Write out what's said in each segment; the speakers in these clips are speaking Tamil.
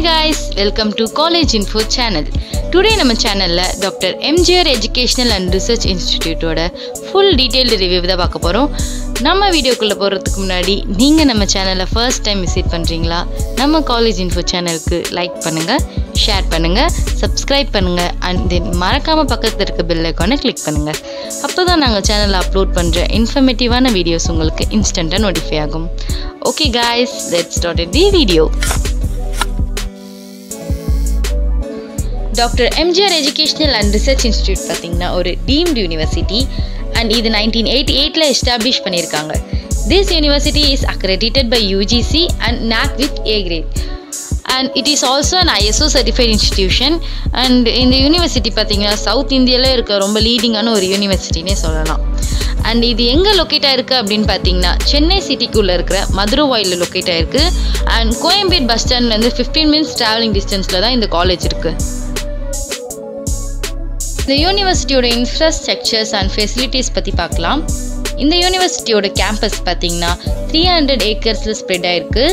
Hi guys welcome to college info channel today நம்ம சேனலில் doctor MGR educational and research இன்ஸ்டிடியூட்டோட full detailed review தான் பார்க்க போகிறோம் நம்ம வீடியோக்குள்ளே போகிறதுக்கு முன்னாடி நீங்கள் நம்ம சேனலை ஃபர்ஸ்ட் டைம் விசிட் பண்ணுறீங்களா நம்ம காலேஜ் இன்ஃபோ சேனலுக்கு லைக் பண்ணுங்கள் ஷேர் பண்ணுங்கள் சப்ஸ்கிரைப் பண்ணுங்கள் அண்ட் தென் மறக்காமல் பக்கத்தில் இருக்க பெல் ஐக்கானை கிளிக் பண்ணுங்கள் அப்போ தான் நாங்கள் சேனலில் அப்லோட் பண்ணுற இன்ஃபர்மேட்டிவான வீடியோஸ் உங்களுக்கு இன்ஸ்டண்ட்டாக நோட்டிஃபை ஆகும். Okay guys let's start the video doctor MGR educational and research institute பார்த்தீங்கன்னா ஒரு டீம்டு யூனிவர்சிட்டி அண்ட் இது நைன்டீன் எயிட்டி எயிட்டில் எஸ்டாப்ளிஷ் பண்ணியிருக்காங்க. This university is accredited by UGC and NAAC with A grade and it is also an ISO certified institution and இந்த யூனிவர்சிட்டி பார்த்தீங்கன்னா சவுத் இந்தியாவில் இருக்க ரொம்ப லீடிங்கான ஒரு யூனிவர்சிட்டினே சொல்லலாம். அண்ட் இது எங்கே லொக்கேட் ஆயிருக்கு அப்படின்னு பார்த்தீங்கன்னா சென்னை சிட்டிக்குள்ளே இருக்கிற மதுரவாயில் லொக்கேட் ஆயிருக்கு. அண்ட் கோயம்பேட் பஸ் ஸ்டாண்ட்லேருந்து ஃபிஃப்டீன் மினிட்ஸ் ட்ராவலிங் டிஸ்டன்ஸில் தான் இந்த காலேஜ் இருக்குது இந்த யூனிவர்சிட்டியோட இன்ஃப்ராஸ்ட்ரக்சர்ஸ் அண்ட் ஃபெசிலிட்டிஸ் பற்றி பார்க்கலாம். இந்த யூனிவர்சிட்டியோட கேம்பஸ் பார்த்தீங்கன்னா த்ரீ ஹண்ட்ரட் ஏக்கர்ஸில் ஸ்ப்ரெட் ஆயிருக்கு.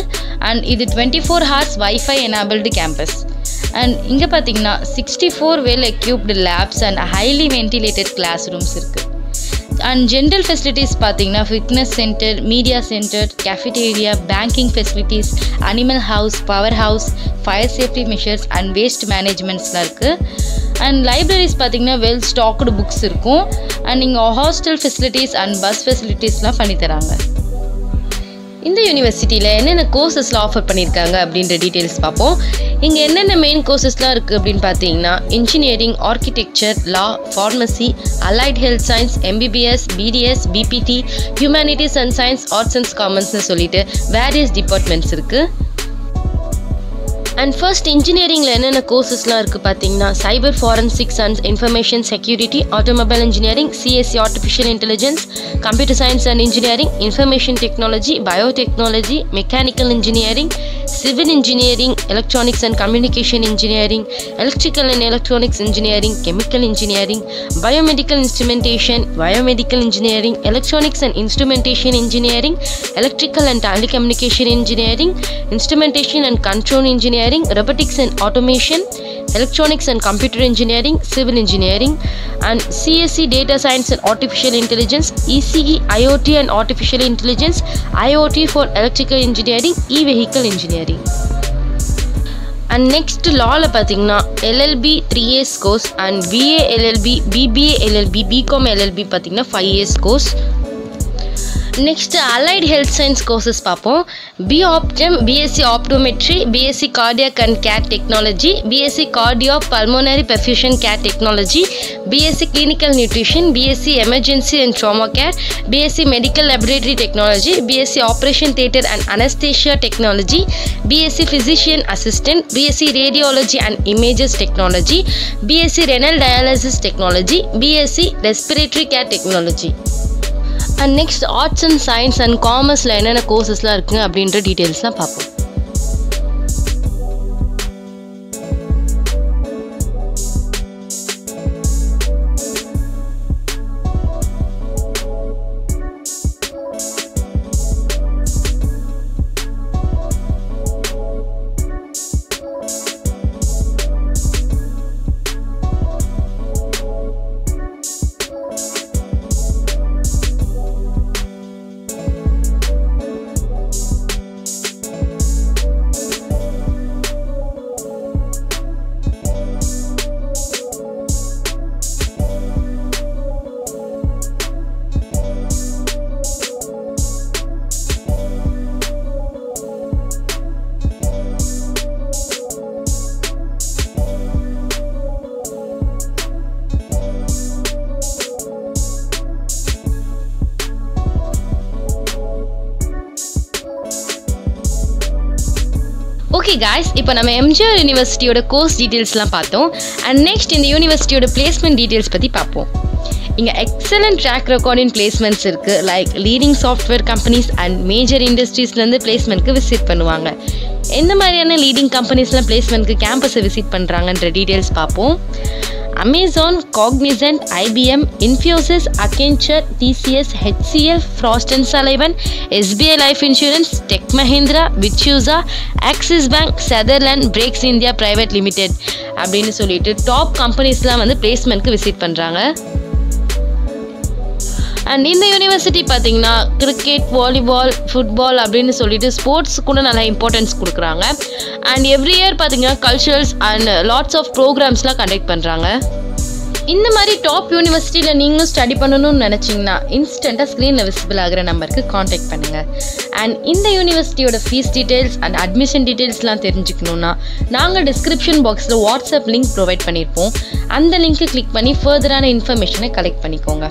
அண்ட் இது twenty four hours wifi enabled campus and இங்கே பார்த்தீங்கன்னா sixty four well equipped labs and highly ventilated class rooms இருக்குது அண்ட் ஜென்ரல் ஃபெசிலிட்டிஸ் பார்த்தீங்கன்னா fitness centre media centre cafeteria banking facilities animal house power house fire safety measures and waste மேனேஜ்மெண்ட்ஸ்லாம் இருக்குது அண்ட் லைப்ரரிஸ் பார்த்திங்கன்னா வெல் ஸ்டாக்டு புக்ஸ் இருக்கும். அண்ட் இங்கே ஹாஸ்டல் ஃபெசிலிட்டிஸ் அண்ட் பஸ் ஃபெசிலிட்டிஸ்லாம் பண்ணித்தராங்க இந்த யூனிவர்சிட்டியில் என்னென்ன கோர்சஸ்லாம் ஆஃபர் பண்ணியிருக்காங்க அப்படின்ற டீட்டெயில்ஸ் பார்ப்போம். இங்கே என்னென்ன மெயின் கோர்சஸ்லாம் இருக்குது அப்படின்னு பார்த்தீங்கன்னா engineering architecture law pharmacy allied health science MBBS BDS BPT humanities and science arts and காமர்ஸ்னு சொல்லிட்டு வேரியஸ் டிபார்ட்மெண்ட்ஸ் இருக்குது அண்ட் ஃபர்ஸ்ட் இன்ஜினியரிங்கில் என்னென்ன கோர்சஸ்லாம் இருக்குது பார்த்தீங்கன்னா cyber forensics and information security automobile engineering CSC artificial intelligence computer science and engineering information technology biotechnology mechanical engineering civil engineering, electronics and communication engineering, electrical and electronics engineering, chemical engineering, biomedical instrumentation, biomedical engineering, electronics and instrumentation engineering, electrical and telecommunication engineering, instrumentation and control engineering, robotics and automation, electronics and computer engineering civil engineering and csc data science and artificial intelligence ece iot and artificial intelligence iot for electrical engineering e-vehicle engineering and next லாவில் பார்த்தீங்கன்னா LLB three years course and BA LLB BBA LLB BCom LLB பார்த்தீங்கன்னா five years course next allied health science courses பார்ப்போம் B optom BSc optometry BSc cardiac and care technology BSc cardio pulmonary perfusion care technology BSc clinical nutrition BSc emergency and trauma care BSc medical laboratory technology BSc operation theatre and anaesthesia technology BSc physician assistant BSc radiology and images technology BSc renal dialysis technology BSc respiratory care technology And next arts and science and காமர்ஸில் என்னென்ன கோர்சஸ்லாம் இருக்குது அப்படின்ற டீட்டெயில்ஸ்லாம் பார்ப்போம். ஓகே காய்ஸ் இப்போ நம்ம எம்ஜிஆர் யூனிவர்சிட்டியோட கோர்ஸ் டீட்டெயில்ஸ்லாம் பார்த்தோம். அண்ட் நெக்ஸ்ட் இந்த யூனிவர்சிட்டியோட பிளேஸ்மெண்ட் டீட்டெயில்ஸ் பற்றி பார்ப்போம். இங்கே excellent track record in placements இருக்குது like leading software companies and major இண்டஸ்ட்ரீஸ்லேருந்து பிளேஸ்மெண்ட்க்கு விசிட் பண்ணுவாங்க. எந்த மாதிரியான லீடிங் கம்பெனிஸ்லாம் பிளேஸ்மெண்ட்க்கு கேம்பஸை விசிட் பண்ணுறாங்கன்ற டீட்டெயில்ஸ் பார்ப்போம். Amazon Cognizant IBM Infosys Accenture TCS HCF Frost and Sullivan SBI life insurance tech Mahindra விச்சூசா Axis Bank Sutherland Brakes India private limited அப்படின்னு சொல்லிட்டு டாப் கம்பெனிஸ்லாம் வந்து பிளேஸ்மெண்ட்க்கு விசிட் பண்ணுறாங்க அண்ட் இந்த யூனிவர்சிட்டி பார்த்தீங்கன்னா கிரிக்கெட் வாலிபால் ஃபுட்பால் அப்படின்னு சொல்லிட்டு ஸ்போர்ட்ஸ் கூட நல்லா இம்பார்ட்டன்ஸ் கொடுக்குறாங்க. அண்ட் எவ்ரி இயர் பார்த்தீங்கன்னா கல்ச்சுரல்ஸ் அண்ட் லாட்ஸ் ஆஃப் ப்ரோக்ராம்ஸ்லாம் கண்டக்ட் பண்ணுறாங்க இந்த மாதிரி டாப் யூனிவர்சிட்டியில் நீங்களும் ஸ்டடி பண்ணணும்னு நினச்சிங்கன்னா இன்ஸ்டண்ட்டாக ஸ்க்ரீனில் விசிபிள் ஆகிற நம்பருக்கு காண்டாக்ட் பண்ணுங்கள் அண்ட் இந்த யூனிவர்சிட்டியோட ஃபீஸ் டீட்டெயில்ஸ் அண்ட் அட்மிஷன் டீட்டெயில்ஸ்லாம் தெரிஞ்சுக்கணுன்னா நாங்கள் டிஸ்கிரிப்ஷன் பாக்ஸில் வாட்ஸ்அப் லிங்க் ப்ரொவைட் பண்ணியிருப்போம் அந்த லிங்க்கை கிளிக் பண்ணி ஃபர்தரான இன்ஃபர்மேஷனை கலெக்ட் பண்ணிக்கோங்க.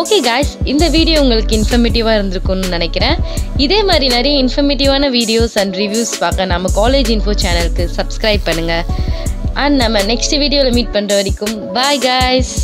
ஓகே காய்ஸ் இந்த வீடியோ உங்களுக்கு இன்ஃபர்மேட்டிவாக இருந்திருக்கும்னு நினைக்கிறேன். இதே மாதிரி நிறைய இன்ஃபர்மேட்டிவான வீடியோஸ் அண்ட் ரிவ்யூஸ் பார்க்க நம்ம காலேஜ் இன்ஃபோ சேனலுக்கு சப்ஸ்கிரைப் பண்ணுங்கள் அண்ட் நம்ம நெக்ஸ்ட் வீடியோவில் மீட் பண்ணுற வரைக்கும் பாய் காய்ஸ்